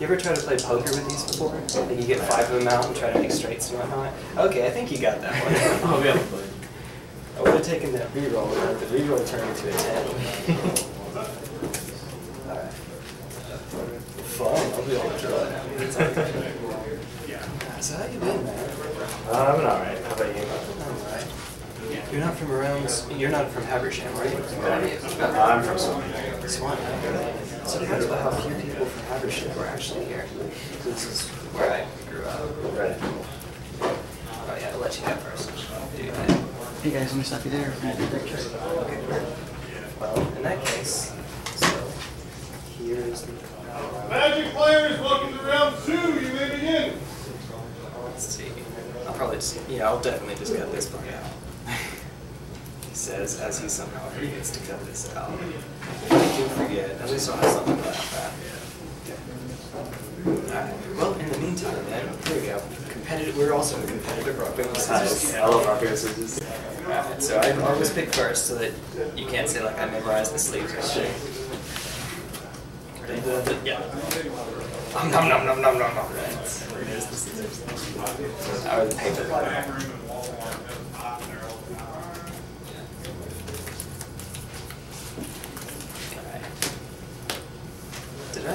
You ever try to play poker with these before? Like you get five of them out and try to make straights and whatnot? Okay, I think you got that one. Oh, yeah. but- I would have taken that reroll, but the reroll turned into a 10. Alright. Fun, I'll be able to draw it now. So how you been, man? Uh, I'm alright. How about you? Alright. You're not from around, you're not from Habersham, right? I'm from Swansea. Swan. So tell us about how few people from Habersham were actually here. This is where I grew up. Right. Oh yeah, I'll let you go first. Do your thing. Hey guys, let me stop you there. Okay, great. Well, in that case, so here's the, Magic players, welcome to round two. You may begin. let's see. I'll probably just, yeah, I'll definitely just cut this part out. He says as he somehow forgets to cut this out. If I do forget, at least I'll have something to laugh at. Alright, well, in the meantime, then, here we go. Competitive, we're also in competitive rock, paper, scissors. I love rock, paper, scissors. Alright, so I always pick first so that you can't say like I memorized the sleeves or shit. Yeah. Nom nom nom nom nom nom. Right. There's the scissors. Or the paper. Alright. Did I?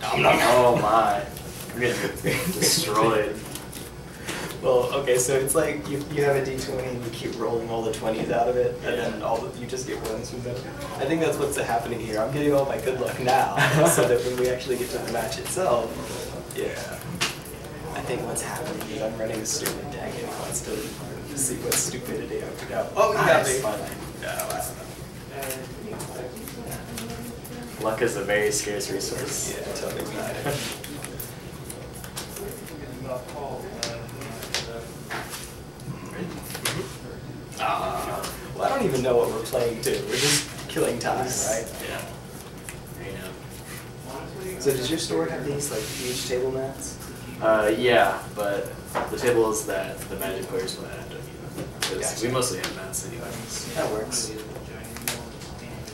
Nom nom nom. Oh, oh my. I'm getting destroyed. Well, okay, so it's like you, you have a d20 and you keep rolling all the 20s out of it, and then all the, you just get ones from them. I think that's what's happening here. I'm getting all my good luck now, so that when we actually get to the match itself, yeah. I think what's happening is I'm running a stupid deck and it wants to see what stupidity I put out. Oh, you got ah, me! Nice. No, I don't know. Luck is a very scarce resource. Yeah, totally got it. Ah, well, I don't even know what we're playing to. We're just killing time, right? Yeah. I know. So does your store have these like huge table mats? Uh, yeah, but the tables that the Magic players play at don't use. Because Gotcha. we mostly have mats anyway. That works.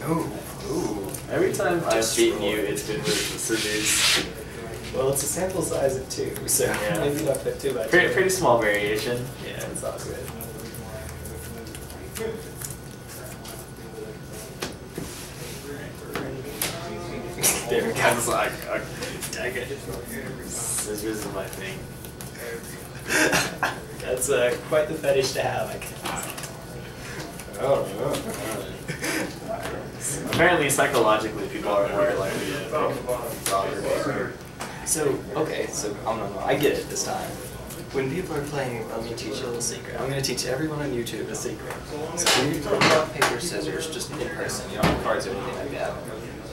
Ooh, ooh. Every time I've beaten you, it's been with the scissors. Well, it's a sample size of two, so Yeah. maybe not put too much. Pretty, pretty small variation. Yeah, it's all good. there we go. I was like, dang it. Scissors is my thing. That's uh, quite the fetish to have, I guess. Oh, Apparently, psychologically, people are more likely to or paper. So, okay, so I'm not, I get it this time. When people are playing, let me teach you a little secret. I'm going to teach everyone on YouTube a secret. So when you play rock, paper, scissors, just in person, you don't have cards or anything like that,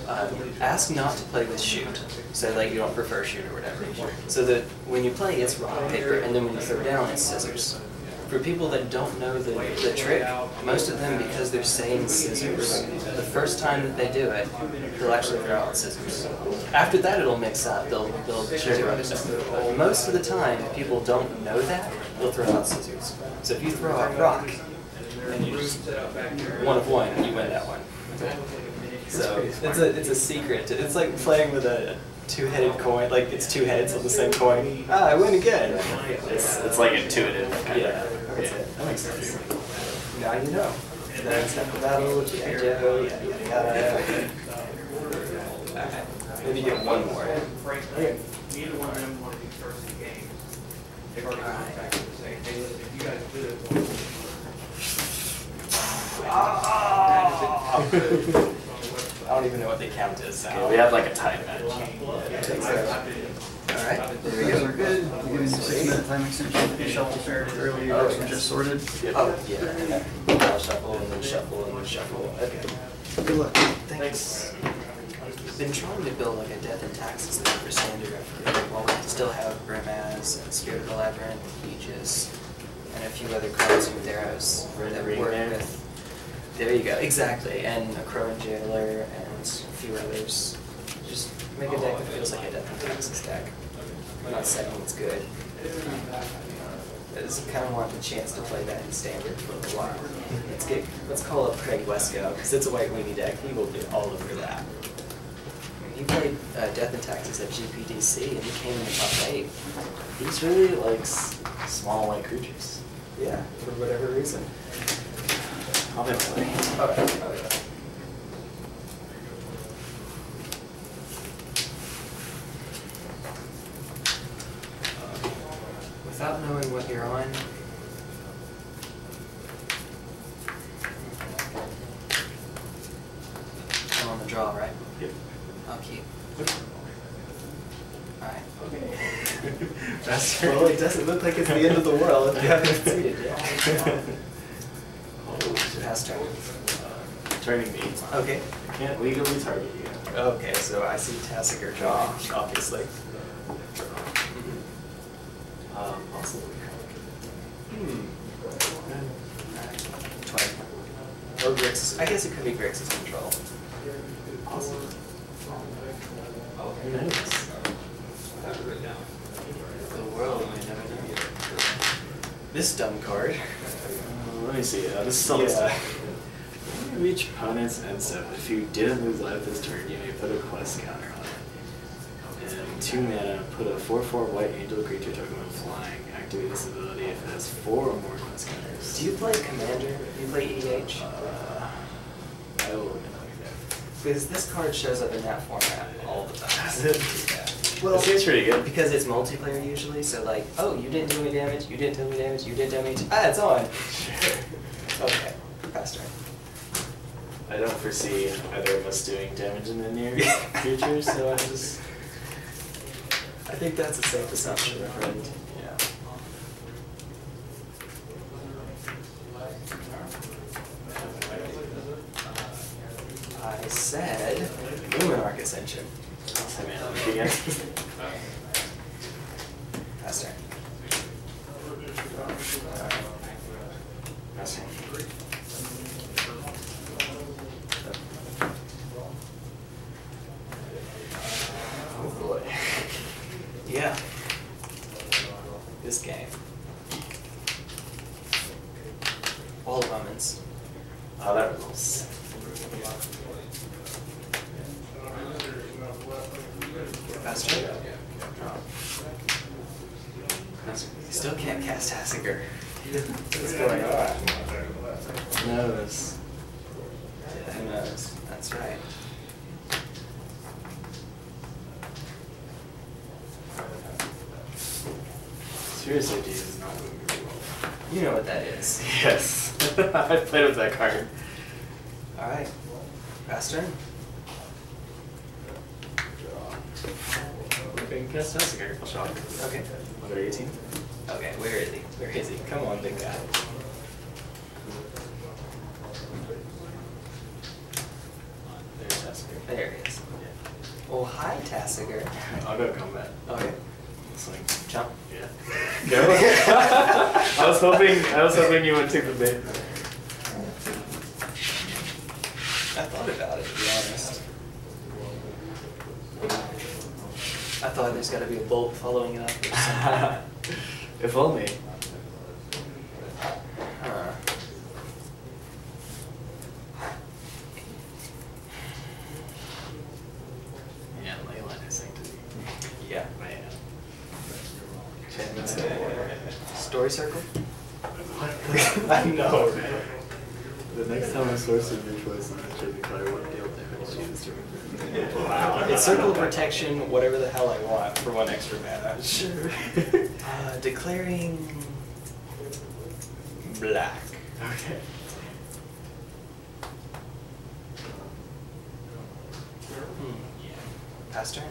um, ask not to play with shoot. So like you don't prefer shoot or whatever. So that when you play, it's rock, paper, and then when you throw down, it's scissors. For people that don't know the, the trick, most of them, because they're saying scissors, the first time that they do it, they'll actually throw out scissors. After that, it'll mix up. They'll, they'll do other stuff. But most of the time, people don't know that, they'll throw out scissors. So if you throw out rock, and you just one of one, you win that one. So it's a it's a secret. It's like playing with a two-headed coin. Like it's two heads on the same coin. Ah, I win again. It's, it's like intuitive, kind Yeah, of. that's it. That makes sense. Now you know. Then step the battle, G.I. Joe, yada yada yada. Maybe get one more. Okay. Neither one of them want to be first in the game. They've already gone back and say, hey, listen, if you guys do it. I don't even know what they count as. Okay, we have like a time match. Alright, there we You guys are good. I'm giving you six minute time extension. You shuffled earlier, Oh, yours yes. just sorted. Oh, yeah. okay. I'll shuffle and then shuffle and then shuffle. Okay. Good luck. Thanks. Been trying to build like a death and taxes thing for Sander while we still have Brimaz and Spirit of the Labyrinth, Aegis, and a few other cards from Theros that Ring work there. with. There you go, exactly, and a Crow and Jailer and a few others. Just make a deck that feels like a death and taxes deck. I'm not saying it's good. I just kind of want the chance to play that in standard for a while. Let's get, let's call up Craig Wescoe, because it's a white weenie deck. He will be all over that. He played uh, Death and Taxes at GPDC and he came in the top eight. He's really likes small white creatures. Yeah, for whatever reason. I'll be play. Okay. okay. Without knowing what you're on. I'm on the draw, right? Yep. I'll keep. Alright. Okay. That's Well, it doesn't look like it's the end of the world if you haven't succeeded yet. Oh. Pass turn. Turning me. Okay. I can't legally target you. Okay, so I see Tasigur draw, obviously. Um, possibly. Hmm. Twenty. Or Grixis, I guess it could be Grixis control. Possibly. Who knows? The world may never know. This dumb card. Let me see. Uh, this is all Yeah. Reach opponent's end step. If you didn't lose life this turn, you may put a quest counter on it. And two mana, put a 4-4 white angel creature token with flying. Activate this ability if it has four or more quest counters. Do you play Commander? Do you play EDH? Uh, I will look at that. Because this card shows up in that format all the time. It? It seems pretty good. Because it's multiplayer usually, so like, oh, you didn't do any damage, you didn't do any damage, you did damage. Ah, it's on. Sure. okay, faster. I don't foresee either of us doing damage in the near future, so I just. I think that's a safe assumption, my friend. Yeah. I said Luminarch Ascension. Hey man, look again. Faster. That's one. Oh boy. Yeah. This game. All omens. Oh, uh, that results. Faster. You still can't cast Tasigur. What's going on? Knows. Who knows? That's right. Seriously, Jesus is not moving very well. You know what that is. Yes. I played with that card. Alright. Fast turn. Okay, cast Tasigur. I'll shock. Okay. Under 18? Okay, where is he? Where is he? Come on, big guy. There's Tasigur. There he is. Yeah. Oh, hi, Tasigur. I'll go combat. Okay. Swing. Jump. Yeah. Go. I was hoping. I was hoping you would take the bait. I thought about it, to be honest. I thought there's gotta be a bolt following it up if only. Huh. Yeah, Leyline is sanctity. Yeah. Man. Enchantments and war. Story circle? I know. The next time a source of your choice is destroyed, declare one deal damage to this turn. Wow. It's circle protection, whatever the hell I want for one extra mana. Sure. Uh, declaring black. Okay. Hmm. Pass turn.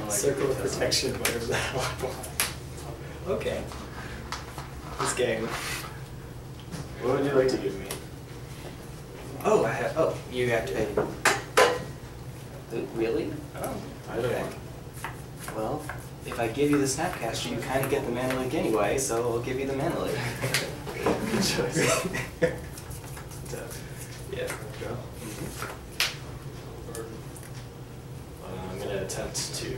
Like Circle of protection, whatever the hell I want. Okay. This game. What would you like to give me? Oh, I have. Oh, you activated. Uh, Really? Oh. I don't okay. want- Well, if I give you the Snapcaster, you kind of get the mana leak anyway, so I'll give you the mana leak. Good choice. yeah. Draw. Uh, I'm gonna attempt to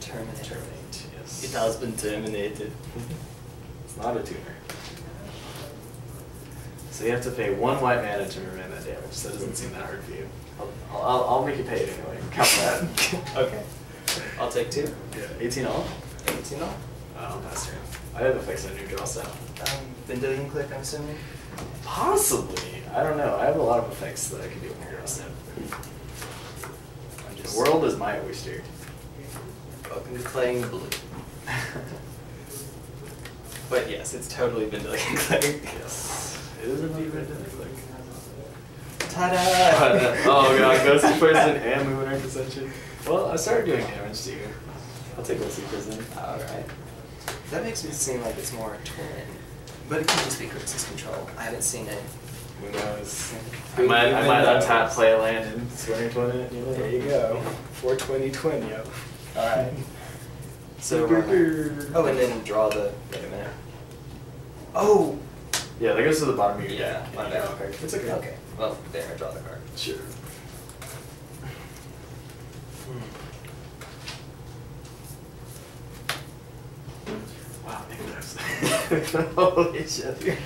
Terminate. terminate. Yes. It has been terminated. It's not a tuner. So you have to pay one white mana to remain that damage. So that doesn't seem that hard for you. I'll, I'll, I'll make you pay it anyway. Count that. Okay. I'll take two. yeah, 18 all? 18 all. Uh, I'll pass turn. I have effects on your draw style. Um, Vendilion Clique, I'm assuming? Possibly. I don't know. I have a lot of effects that I can do with your draw style. I'm The world is my oyster. Welcome to playing blue. But yes, it's totally Vendilion Clique. yes. It is indeed Vendilion Ta-da! oh god, Ghostly Prison and Luminarch Ascension. Well, I started doing damage to you. I'll take Ghostly Prison. Alright. That makes me seem like it's more twin. But it could just be Grixis control. I haven't seen it. Who knows? I might, I might untap, play a land, and swing twin it. You know? There you go. 420 twin, yo. Alright. So, Grr, uh, grr. oh, and then draw the, wait a minute. Oh! Yeah, that goes to the bottom of your Yeah, deck. my and bad. draw. It's okay. Okay, well, there, I draw the card. Sure. Wow, maybe that's. Holy shit.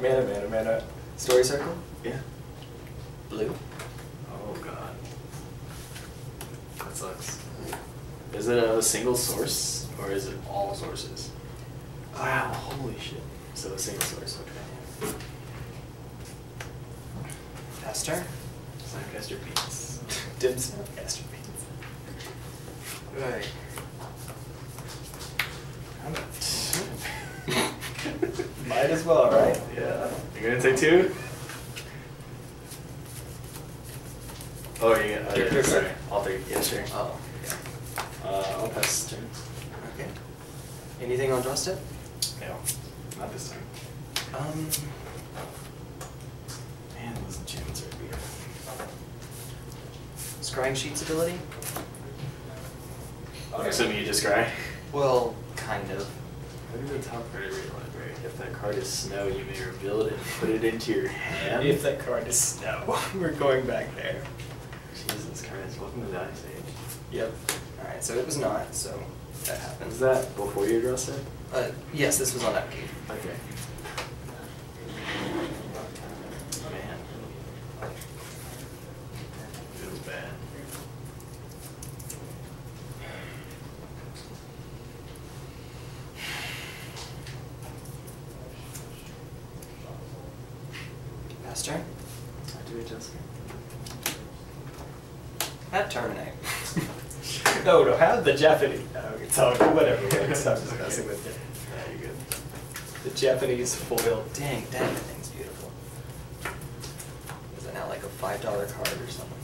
Mana, mana, mana. Story circle? Yeah. Blue. Oh god. That sucks. Is it a single source or is it all sources? Wow, holy shit. So a single source, okay. Pass turn. Snapcaster beats. Dim Snapcaster beans. Right. Might as well, right? Yeah. You're gonna take two? Oh, you're gonna, oh, yeah, You're sorry. good. I'll take, yeah, sure. Oh, yeah. Uh, I'll pass turn. Okay. Anything on draw step? No, not this time. Um, Man, those enchantments are beautiful. scrying sheets ability? I'm assuming you just cry. Well, kind of. How do the top card of your library? If that card is snow, you may reveal it and put it into your hand. If that card is snow, we're going back there. Jesus Christ, welcome to the Ice Age. Yep. Alright, so it was not, so that happens. Was that before you draw it? Uh, yes, this was on upkeep. Okay. Man. Feels bad. Pass turn. I do adjust At terminate. no, no, have the Japanese. Oh, it's all whatever. works. I'm just messing with it. Yeah, you're good. The Japanese foil. Dang, dang, that thing's beautiful. Is it now like a five dollar card or something?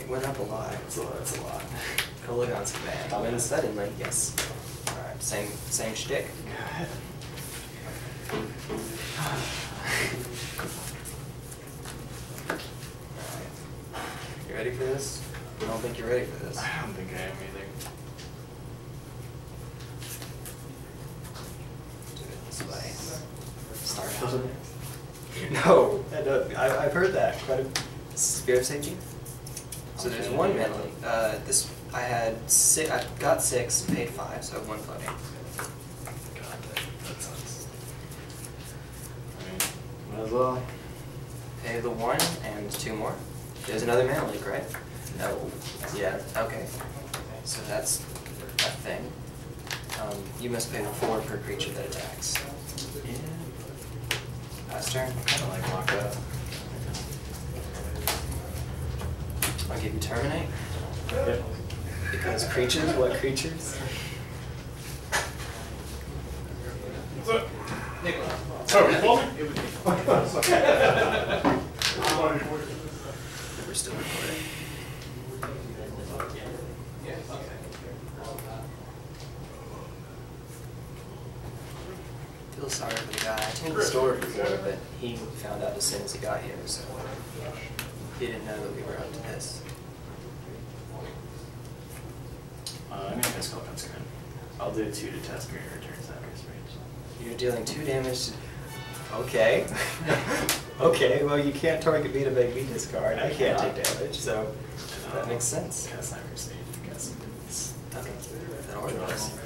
It went up a lot. That's a lot. That's a lot. Kolaghan's command. And then suddenly, yes. Alright, same same shtick. Alright. You ready for this? I don't think you're ready for this. I don't think I am either. Do it this way. Start Doesn't out. it? No, I don't, I, I've heard that quite a. Sphere of safety. So there's one mentally. Uh, this I had six. I got six, paid five, so I have one floating. God, that, that sucks. I mean, might as well. Pay the one and two more. There's another mana leak, right? No. Yeah. Okay. So that's a thing. Um, you must pay four per creature that attacks. Yeah. Pass turn. Kind of like lock up. I'll give you terminate. Yep. Because creatures, what creatures? We're still recording. Feel sorry for the guy. I told the story before, but he found out as soon as he got here, so he didn't know that we were up to this. Uh, I'm gonna miss Cloud Screen. I'll do two to test mirror returns that range. You're dealing two damage to. Okay. okay, well, you can't target me to make me discard. I can't take damage, so that makes sense. Cast Nightmare Stage, cast some boots. Okay, that works.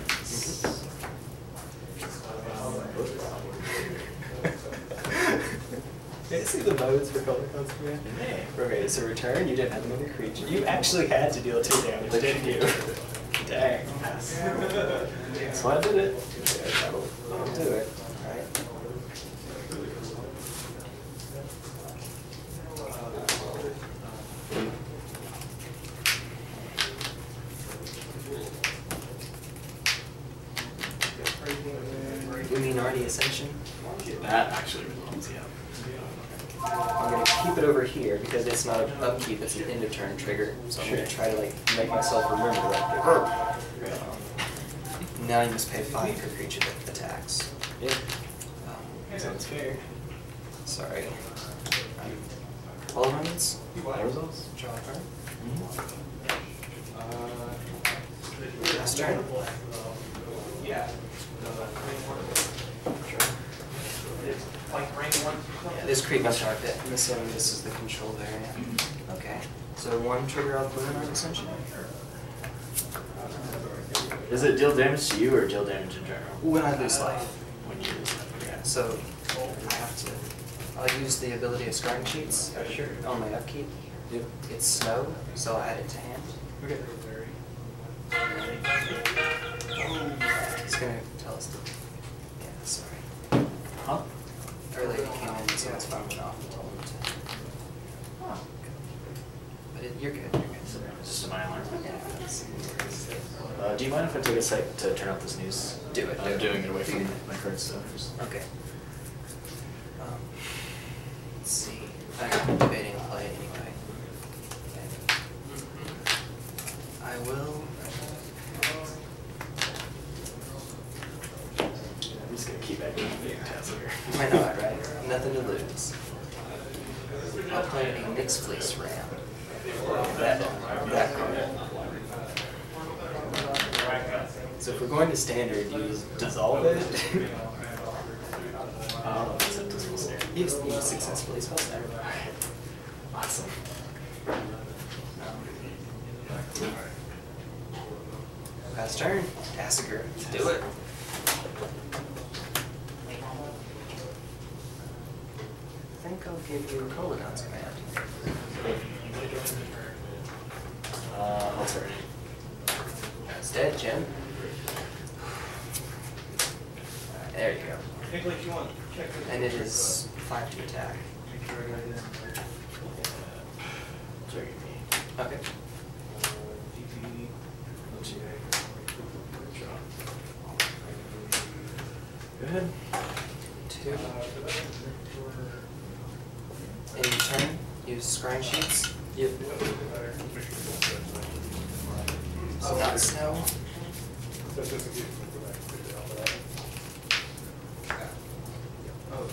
Can you see the modes for color comes command? Hey. Okay, so return, you didn't have another creature. You actually had to deal two damage, didn't you? Dang. So I did it. That'll, that'll do it. Alright. You mean already Ascension? That actually belongs, yeah. I'm gonna keep it over here because it's not an upkeep, it's an end of turn trigger. So I'm gonna try to like make myself remember that. Um, Now you must pay five per creature that attacks. Yeah. Um, Sounds fair. Sorry. All runs? What results? Draw a card. Uh, Last turn. Yeah. It's like rank one. Yeah, this creep must mark it. I'm assuming this is the control variant. Mm-hmm. Okay. So one trigger off Blue Knight Ascension? Does it deal damage to you or deal damage in general? When I lose life. When you lose life, Yeah. So I have to, I'll use the ability of Scrying Sheets oh, Sure. on my upkeep. Yep. It's snow, so I'll add it to hand. Okay. It's gonna tell us the, yeah, sorry. Huh? Earlier it came in someone's phone went off and told. Oh. But it, you're good, you're good. Just my alarm. Yeah, Uh, do you mind if I take a sec to turn off this news? Do it, do I'm it. doing it away Do from it. my current stuff. Okay. Um, Let's see, I'm debating a play anyway. I will, I'm just gonna keep acting being Tasigur. why not, right? Nothing to lose. I'll play a Nyx Fleece Ram. That, that card. So if we're going to standard, use dissolve it. Oh, except this will stare. You you successfully spell snare. Awesome. Last turn, Tasigur, do it. I think I'll give you Kolaghan's command. Uh, I'll turn It's dead, Jim. There you go. Nicholas, you want to check this? And it is five to attack. Make sure I got it in. Trigger me. Okay. GP. Let's see. Draw. Ahead. Two. Uh, In turn, use scrying sheets. Yep. So snow. Oh,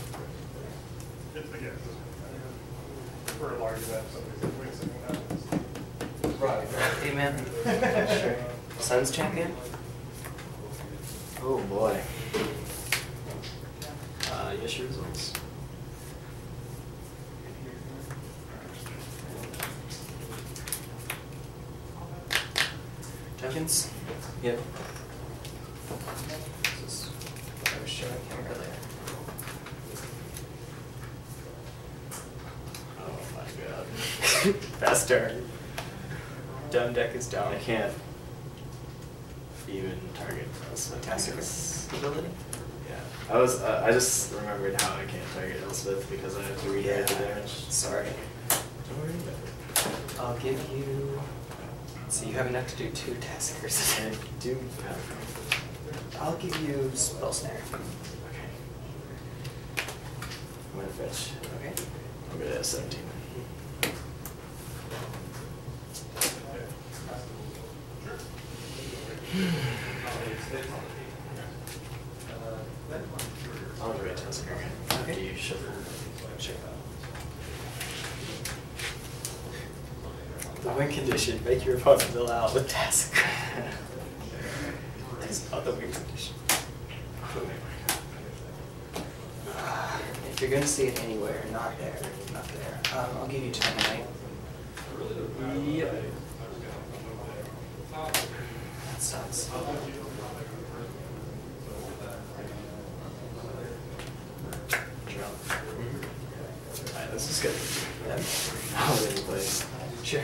For a right. Man. Sure. Sun's champion. Oh, boy. Uh, yes, your results. Tokens? Yep. This is what I was showing him earlier. Oh, my God. Best turn. Dumb deck is down. I can't even target Elspeth. Tacitus ability? Yeah, I was, uh, I just remembered how I can't target Elspeth because I have to read the damage. Sorry. Don't worry about it. I'll give you. So you have enough to do two Tasigurs. I do have, I'll give you spell snare. okay. I'm gonna fetch. Okay. Have seventeen. I'll read Tasker. After you shuffle. Sure. The win condition, make your opponent mill out with Tasigur. That's not the win you're gonna see it anywhere, not there, not there. Um, I'll give you time tonight. Yep. That sucks. Drop. Mhm. I good. Yeah. All in place. Sure.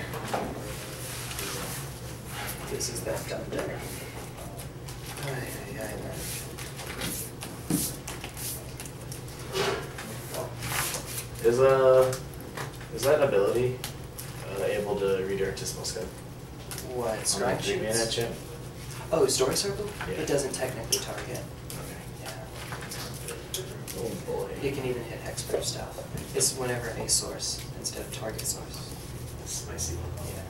This is that done dinner. Ay, ay, ay, man. Is uh, is that ability uh, able to redirect to small scope? What, On the strike three mana chip? Oh, story circle? Yeah. It doesn't technically target. Okay. Yeah. Oh boy. It can even hit hexproof stuff. It's whenever a source instead of target source. That's spicy. Yeah.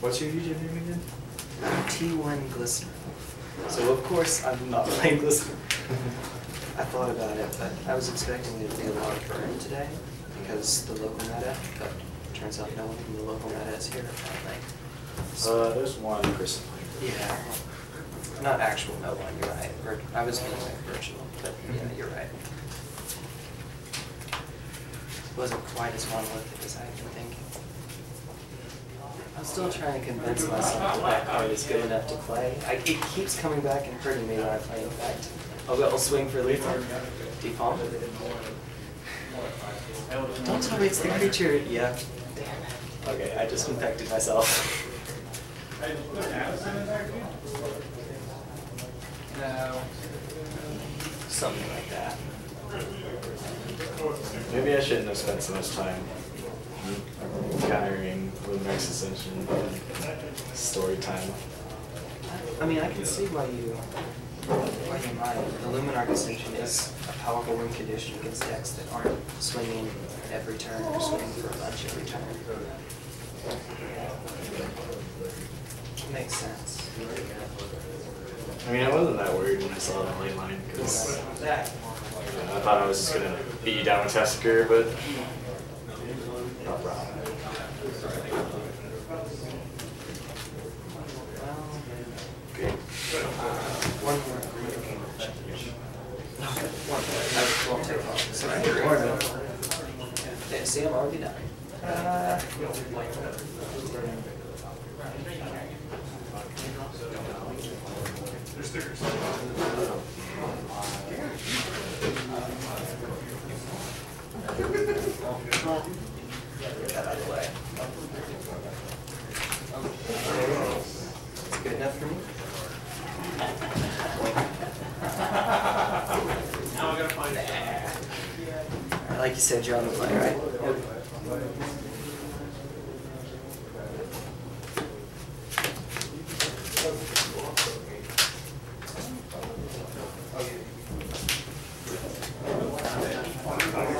What's your username again? T1 Glistener. So of course I'm not playing Glistener. I thought about it, but I was expecting it to be a lot of burn today because the local meta, but turns out no one from the local meta is here apparently. Uh, there's one person. Yeah. Not actual no one, you're right. Vir- I was gonna say virtual, but yeah, you're right. Wasn't quite as monolithic as I had been thinking. I'm still trying to convince myself that that card is good enough to play. I, it keeps coming back and hurting me when I play Infect. I'll go, I'll swing for lethal. Default. Don't tell me it's the creature. Yeah. Okay, I just infected myself. No. Something like that. Maybe I shouldn't have spent so much time countering Luminarch Ascension story time. I mean, I can see why you, you. The Luminarch Ascension is a powerful win condition against decks that aren't swinging every turn or swinging for a bunch every turn. Makes sense. I mean, I wasn't that worried when I saw the lane line because I thought I was just gonna beat you down with Tasigur, but not wrong. Well, Okay. one more. One more. I see, I'm already done. Uh, There's stickers. The way. It's good enough for me? Now I gotta find it. Alright, Like you said, you're on the play, right?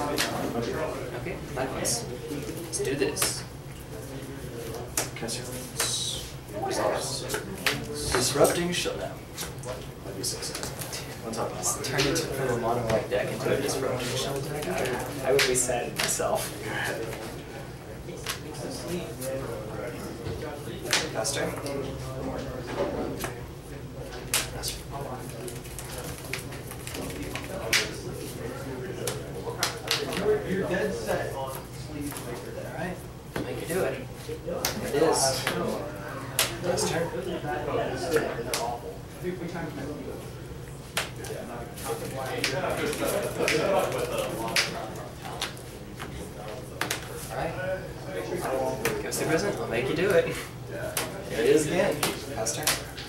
Okay, likewise. Let's do this. Disrupting showdown. That'd be six. On top of Let's that. turn it from a mono white deck into a disrupting showdown. I would- I would be sad at myself. Faster. You're dead set on sleeve breaker there, right? Make you do it. It is. Last turn. Alright. Go see present, I'll make you do it. Here it is again. Last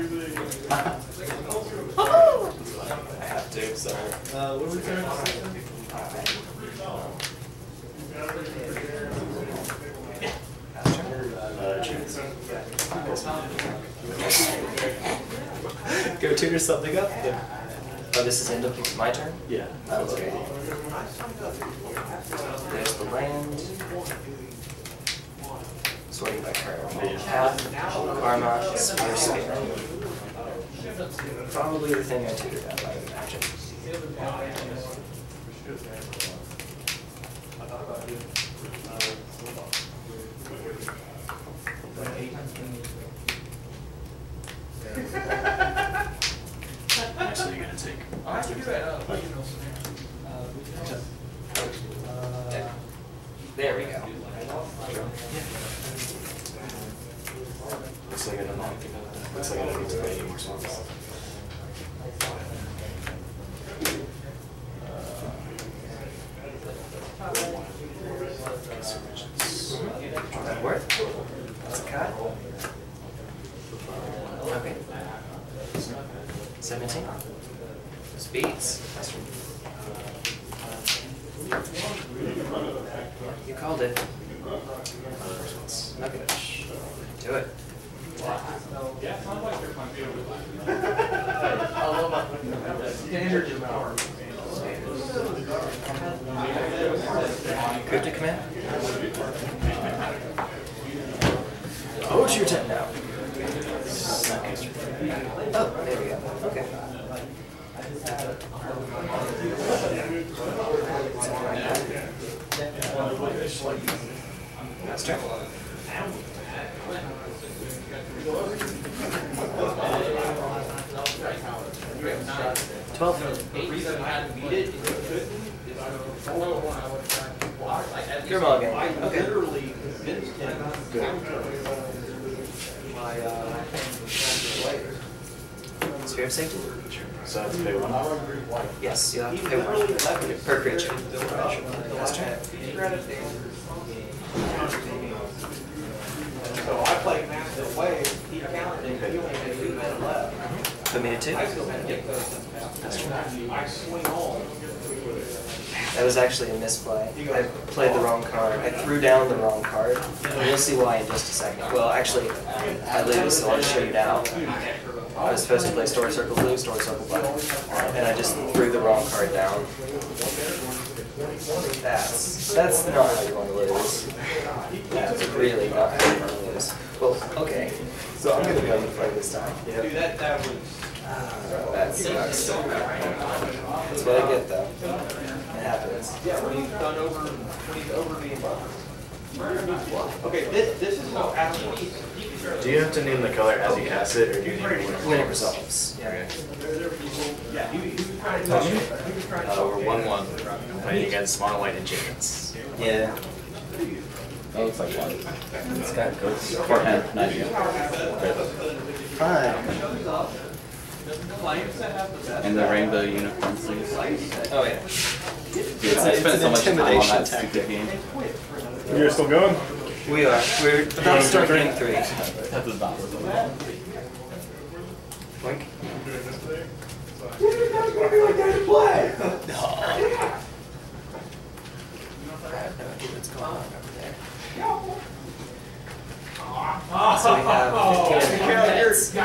I have to, so. Uh, what are we turning Uh, chance. Go tutor something up. Oh, this is end of my turn? Yeah. That was great. There's the land swing by Karma. Karma, Probably the thing I tutored at, I would imagine. Actually, you're gonna take. I have to do there we go. Looks like I don't know anything about that. Looks like I don't need to play any more songs. That work? That's a cut. Okay. Seventeen. Speeds. You called it. Okay. Do it. Cryptic command? Oh, it's your turn now. Oh, there we go. Okay. That's turn. Twelve. Your ball game. Okay. My, uh, sphere of safety? So I have to pay one. Yes, you have to pay one per creature. That's turn. So I played Master Wave, he counted it, he only had two minutes left. Put me to two. I still had to get I swing home. That was actually a misplay. I played the wrong card. I threw down the wrong card. You'll see why in just a second. Well, actually, I lose, so I'll just show you now. I was supposed to play Story Circle Blue, Story Circle Black, and I just threw the wrong card down. That's that's not how you want to lose. That's really not how you want to lose. Well, okay. So I'm gonna go and play this time. Dude, that, that was. That sucks. That's what I get though. It happens. Yeah, when he's done over, when he's over being Okay, this, this is how athletes. Do you have to name the color as you cast it, or do you name it when When it resolves. Yeah. Yeah, he, he was trying to touch it. He was trying to. Uh, we're one one, playing against Mono White Enchantments. Yeah. That looks like one. It's got goats. Forehand, not you. Fine. And the rainbow unicorn sleeves. Oh yeah. Dude, I spent so much time on that stupid game. You're still going? We are. We're about to start game three. That's about Wink. I have no idea what's going on over there. So we have 15 minutes.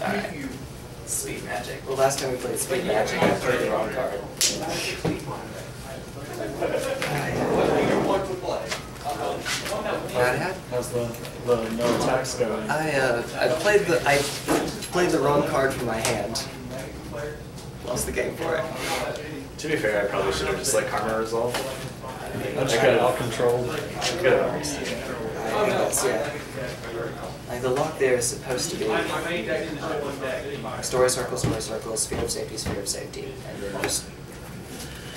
Alright. Speed magic. Well, last time we played speed magic, I played the wrong card. What I had? How's the, the no attacks going? I uh, I played the I played the wrong card from my hand. Lost the game for it. To be fair, I probably should have just let Karma resolve. I could got it all controlled. I that's yeah. Like the lock there is supposed to be deck. story circle, story circle, sphere of safety, sphere of safety, and then just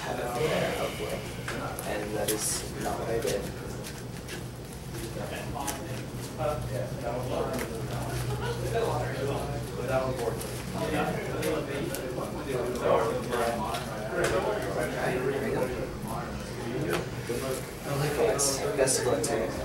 have it there hopefully. And that is not what I did. Alright, here we go. Likewise. Best of luck to you.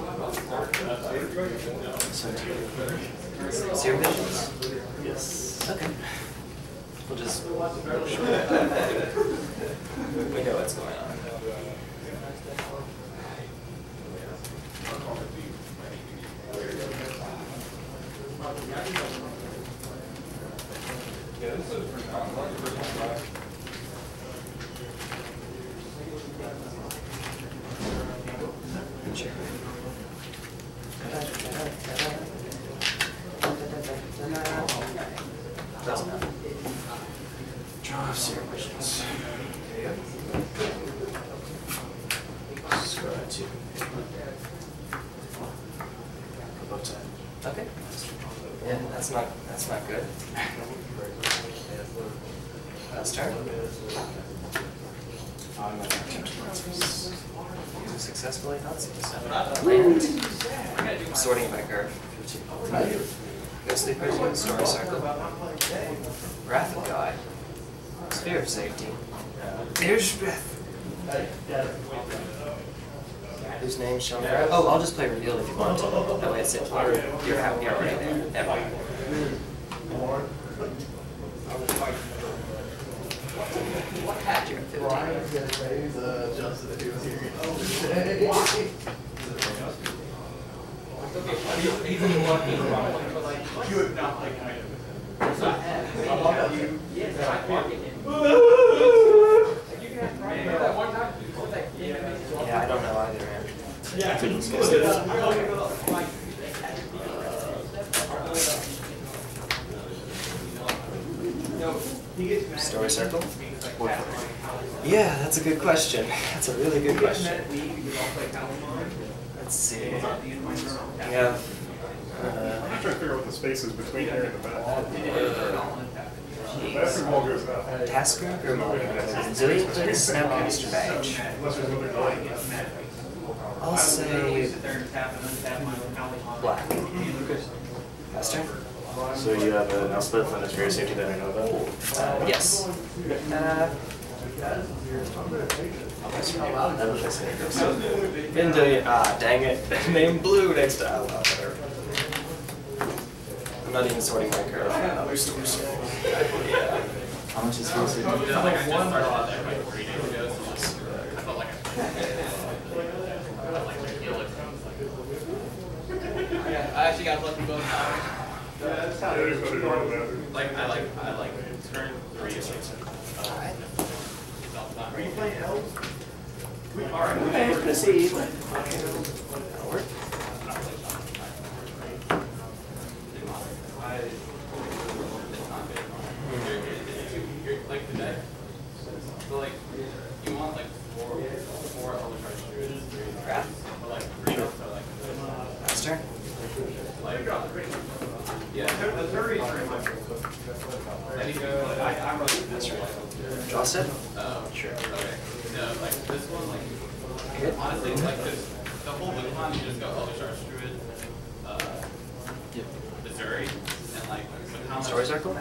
Serum visions? Yes. Okay. We'll just. We know what's going on. Yeah, this is pretty common. not good. Last turn. You successfully not successful. Land. Sorting by curve. Ghostly Prison, Story Circle. Wrath of God. Sphere of Safety. Here's Breath. Whose name shall never. Oh, I'll just play reveal if you want. To. That way it's it. You're happy. You're already there. Never mind. You're at 15. Yeah, I don't know either, man. Story circle? Yeah, that's a good question. That's a really good question. Let's see. We have. I'm Uh, trying to figure out what the space is between here and the goes out. Tasker Grimaldi. Zillion Snapcaster Badge. Unless there's another line. I'll say Sit there and tap and untap my alley line. black. Master? So you have an Elspeth and a Sphere of Safety that I know about? Uh, yes. Uh, I don't so. Didn't. Ah, dang it. Name blue next to oh, well. I'm not even sorting my curve. Another story circle. Yeah. How much is Sphere of Safety? I actually got lucky both times. Yeah, there's another door in the bathroom. Like I like I like turn three or something. Uh, Are you playing L? Alright. Okay, proceed. That'll work. Like the deck. So like you want like four four other charges. Crap. Or like three or like Master? like yeah. The third is very much. Then you go I I wrote this one. Draw step? Oh, sure. Okay. No, like this one, like Good. honestly, like this, the whole book line, you just go Elder Star Druid, uh, Missouri, and like with how much Story circle?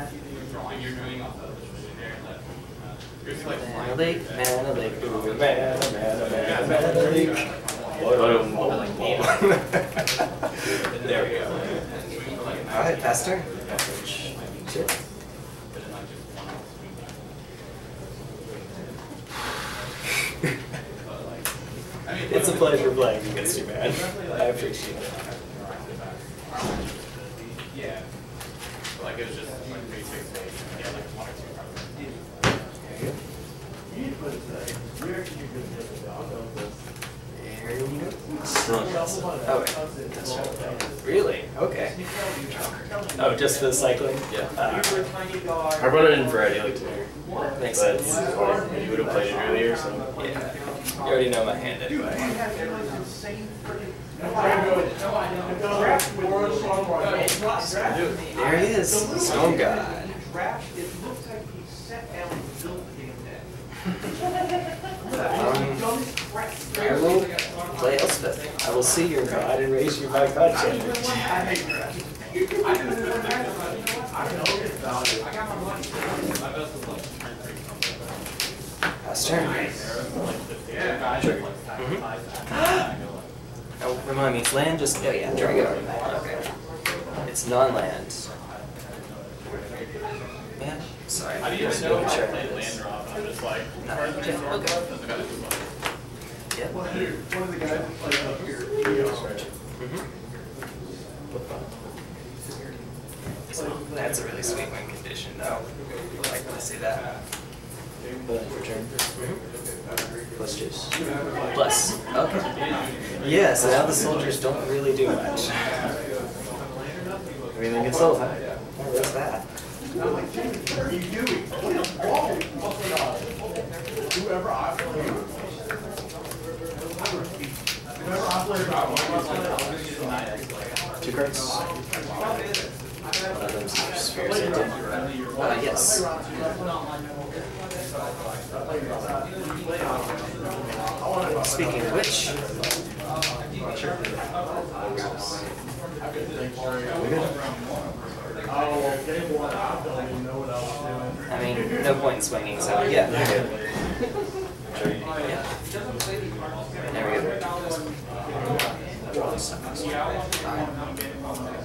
drawing you're doing off of the traditionary, like, uh, you're just Man, a flying. lake, man, a lake, ooh, man, a man, a man, a man, a lake. There we go. Alright, Master? Shit. But then like just one off swing. But like, I mean. It's a pleasure playing against you, man. I appreciate it. Yeah. But like it was just like three, six days, and yeah, like one or two cards. There you go. Still. Oh, wait. That's right. Really? Okay. Oh, just for the cycling? Yeah. Uh, I brought it in Friday, like today. makes But sense. you would have played it earlier, so. Yeah. You already know my hand anyway. There he is, Storm God. Draft, it looks he sat down and built the damn deck. Um, I will play Elspeth. I will see your god and raise you my god challenge. My best was like turn three something. Pass turn. Yeah. Guys, Sure. like, sacrifice that. Oh, remind me, it's land, just, oh yeah, Drago. Okay. It's non-land. Yeah, sorry. I didn't even know making how sure to land drop, I'm just like, No, yeah, sword okay. drop, doesn't gotta do much. Yeah. One of the guys that up here, he uh, goes, Mhm. So that's a really sweet win condition, though. I like to see that. But return. Plus juice. Plus, okay. Yeah, so now the soldiers don't really do much. Everything gets sold. What was that? what are you doing? What is wrong? Whoever I. Whoever I. Two cards. One of them spheres I did. Uh, yes. Speaking of which, I mean, no point in swinging, so yeah. Yeah. There we go.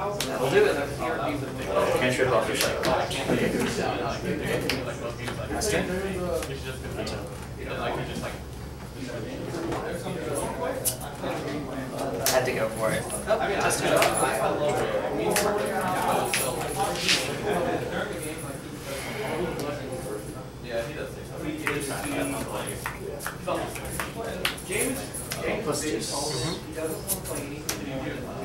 your name out loud. That'll do it. Can't trip off your cycle. Had to go for it. Just turn it off. Plus just. So what's our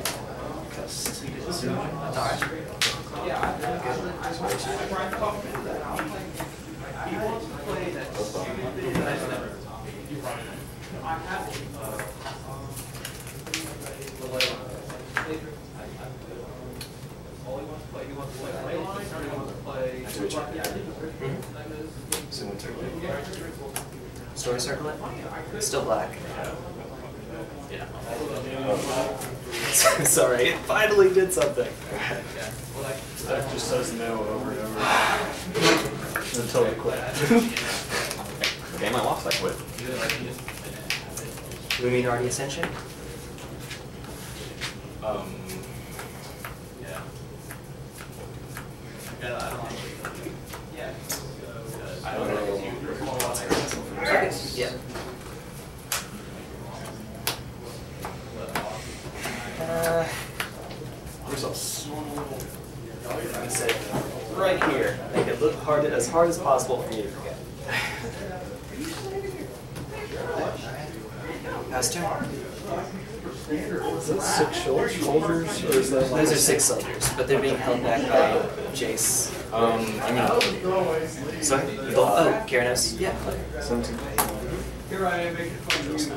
Story circle it. Still black. Sorry, it finally did something. Yeah, well, Stuff just says no over and over. Until they quit. Game I lost, I quit. Do we mean already ascension? Um, yeah. Yeah, I don't know. Okay, yeah. Uh, Results. let me say, right here, make it look hard, as hard as possible for me to forget. Pass turn. Is that six shoulders, soldiers, or is that? Those are six soldiers, but they're being held back by Jace. Um, I mean, Sorry? Oh, Keranos? Yeah. seventeen. Here I am making fun of you.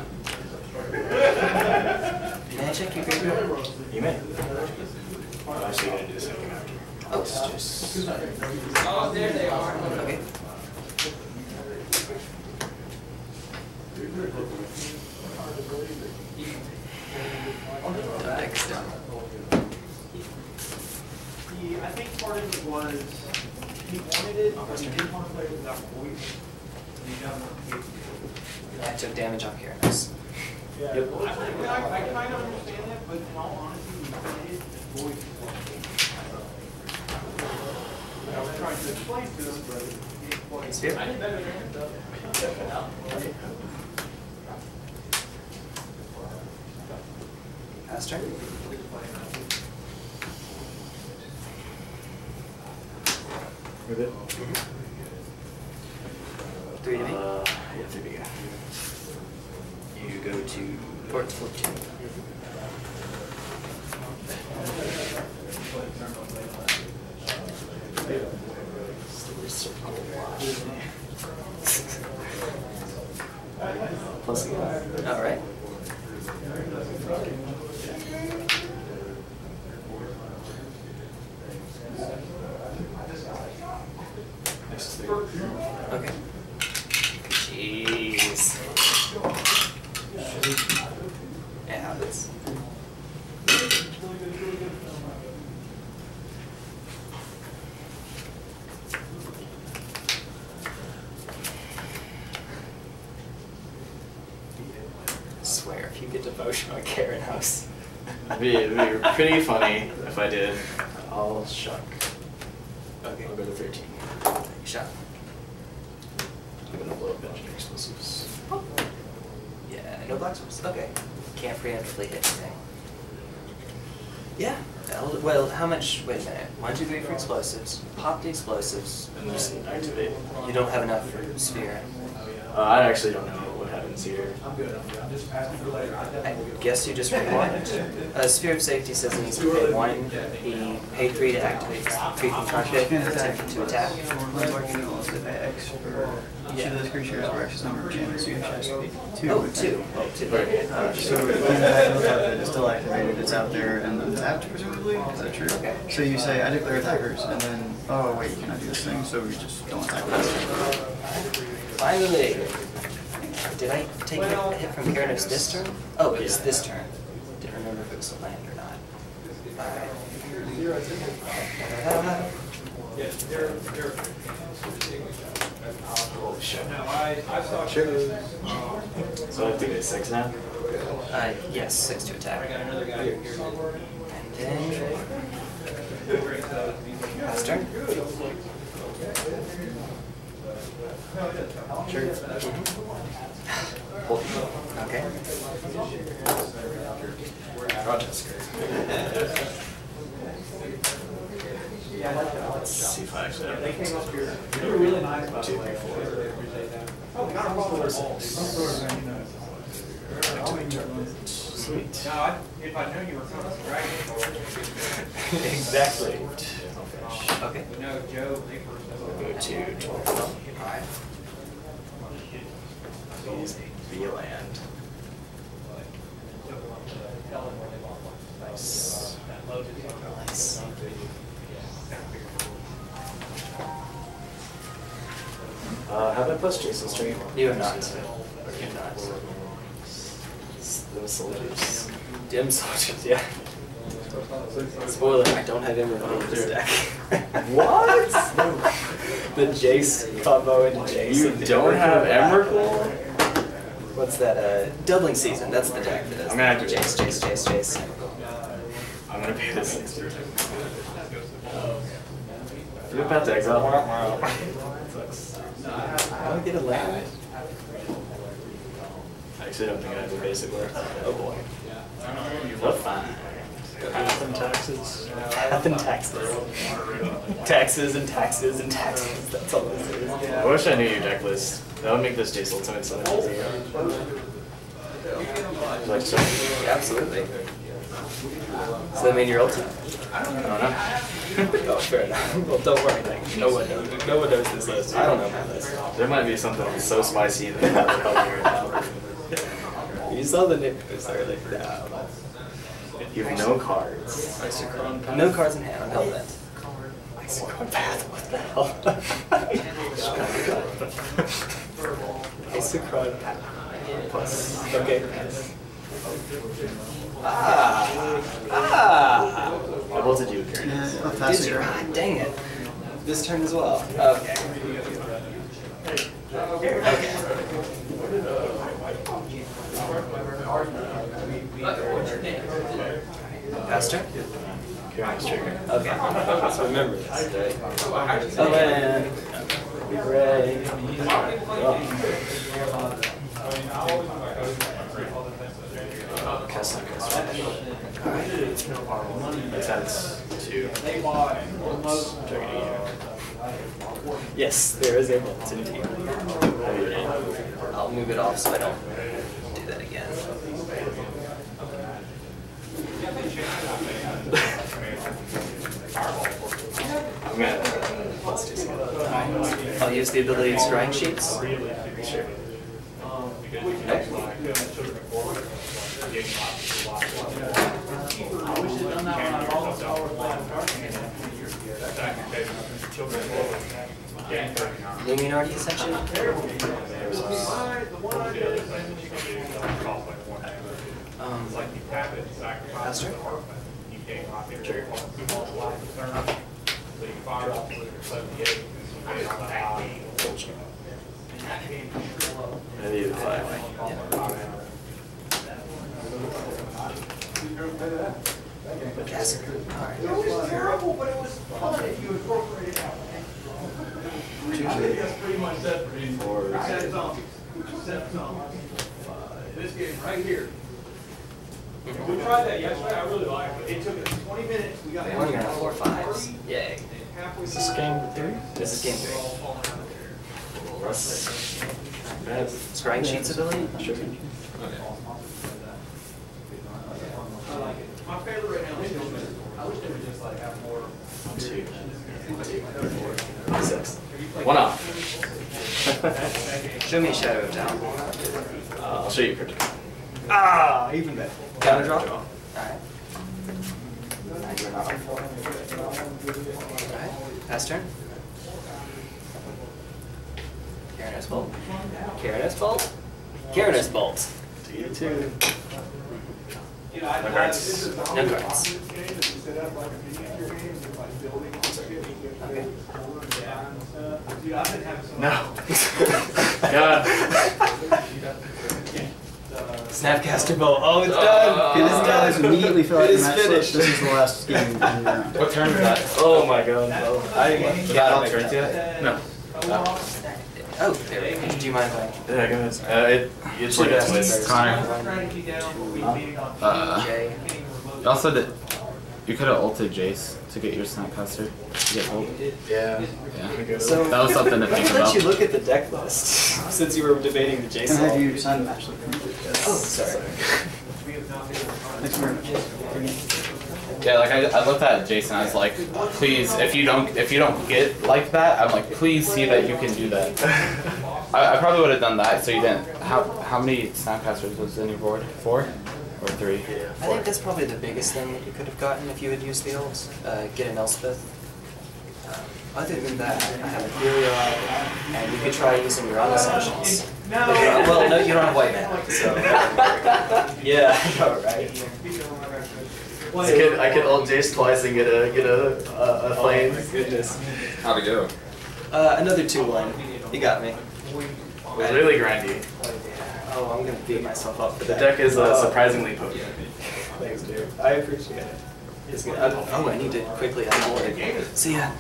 May I check your graveyard? You may. I'm actually gonna do the second after. Oh, It's just. Oh, there they are. Okay. Next down. He, I think part of it was, he wanted it, but he didn't want to play without voice. And he doesn't want to be- I took damage off Keranos. I, I, I kind of understand that, but in all honesty, we played it, his voice was. I was trying to explain to him, but he explained. See it? I did better than him, Pastor? Three to me? Uh, yeah, three to. You go to port 14. It'd be, pretty funny if I did. I'll shuck. Okay. I'll go to thirteen. Shot. I'm gonna blow up Engineered Explosives. Yeah, no black swords. Okay. Can't preemptively hit anything. Yeah. Well, how much? Wait a minute. One, two, three for explosives. Pop the explosives. And just activate. You don't have enough for sphere. Uh, I actually don't know what happens here. i'm good i'm just passing through later i guess you just rewind. Uh, sphere of safety says he needs to pay one. He paid three to activate three from target, Can attack. attempt to attack. For like you know, if they X for each of those creatures or X's number of gems, you have to be two. Oh, attack. two. Oh, two. Uh, so when the attack goes up, it's still activated, it's out there and then tapped presumably, is that true? Okay. So you say, I declare attackers, and then, oh wait, can I do this thing? So we just don't attack this. Finally. Did I take a hit from Keranos this turn? Oh, it's was this turn. Didn't remember if it was a land or not. Alright. Oh shit. No, I, I saw Sure. So I have to get six now? Uh, yes, six to attack. another guy here. And then, last turn. Okay. Rochester. Let's see if I actually have that. They were really nice about Two, three, four. Sweet. No, if I knew you were coming, right? Exactly. Okay. No, Joe, they first. Go to twelve. Alright. Please be land. Nice. Nice. Uh, have I plus Jason's stream? You have not. Okay, not. Those soldiers. Dim soldiers, yeah. Spoiler, I don't have Emrakul in this deck. What? the Jace combo into Jace. You and don't have Emrakul? What's that, uh, doubling season, that's the deck that is. I'm gonna have to- Jace, Jace, Jace, Jace. I'm gonna pay this six. You're about to exile. Sucks. I don't get a land. I actually don't think I have a basic work. Oh boy. But fine. Path and taxes. Path and taxes. Taxes and taxes and taxes, that's all this is. I wish I knew your deck list. That would make this Jace Ultimate so much easier. Like so. Yeah, absolutely. Does that mean you're ultimate? I don't know. Oh, fair enough. Well, don't worry, like, no one knows, no one knows this list. I don't know my list. There might be something so spicy that I would help you right now. You saw the nicknames earlier. Yeah. You have no cards. No cards in hand, I'm hell bent. Isochron Path, what the hell? Isochron Path. Plus. Okay. Ah! Ah! What else did you carry? Yeah, I'll Did you? Ah, dang it. This turn as well. Okay. Okay. Carrying trigger. Okay. Let's remember this. Oh man. Gray. Cast Attempts to. Yes, there is a bolt indeed. I'll move it off so I don't do that again. I'm gonna. Let's do some. I'll use the ability to scrying sheets. Sure. Luminarch Ascension. Um, Like you tap it, sacrifice. Pass turn? You can't copy it. You multiply the turn. So you fire off with seventy-eight. and you pay on the high. I need a five. Cast. Alright. terrible, but it was fun if you incorporated it. That's pretty much set for him. Four. Set zombies. Set zombies. This game right here. We tried that yesterday, I really liked it. It took us twenty minutes, we got. We're only gonna have four fives. Yay. Halfway Is this game three? This is game through, three. all falling out of there. Scrying sheets ability? I like it. My favorite right now is Stillman. I wish they would just like have more. Two. Six. One off. Show me a shadow of town. Uh, I'll show you cryptic. Ah, even better. Counter draw? Alright. Alright, pass turn. Karen's Bolt. Karen's Bolt. Karen's Bolt. Do you too? You know, I. No cards. No cards. Okay. Dude, I've been having some. No. God. Snapcaster Bolt. Oh, it's Uh, done. Okay, this guy is immediately fill out It the match list. finished. This is the last game in the round. What turn is that? Oh my god. I Yeah, don't yet? No. Oh, there we go. Do you mind if I? Yeah, go ahead. Uh, it, it's like a twist. Connor. Strategy down, we meeting. Uh, Jay. You also did. You could have ulted Jace to get your Snapcaster to get hold. Yeah. Yeah. So That was something to let me think let about. you look at the deck list since you were debating the Jace. Can I Jason. have you sign the match list? Oh, sorry. Thanks very much. Yeah, like I, I looked at Jason, I was like, please, if you don't, if you don't get like that, I'm like, please see that you can do that. I, I probably would have done that, so you didn't. How how many Snapcasters was in your board? Four or three? I think that's probably the biggest thing that you could have gotten if you had used the ults. Uh, get an Elspeth. Um, other than that, I have a Heliod, and you could try using your own assumptions. No. You're- well, no, you don't have white mana, so. yeah, I know, right? I could, I could ult Jace twice and get a, get a, a, a flame. Oh my goodness. How'd it go? Uh, another 2 1. You got me. It was really grindy. Oh, I'm gonna beat myself up for The deck is uh, Oh. surprisingly potent. Thanks, dude. I appreciate it. It's good. Oh, I need to quickly unboard it. See ya.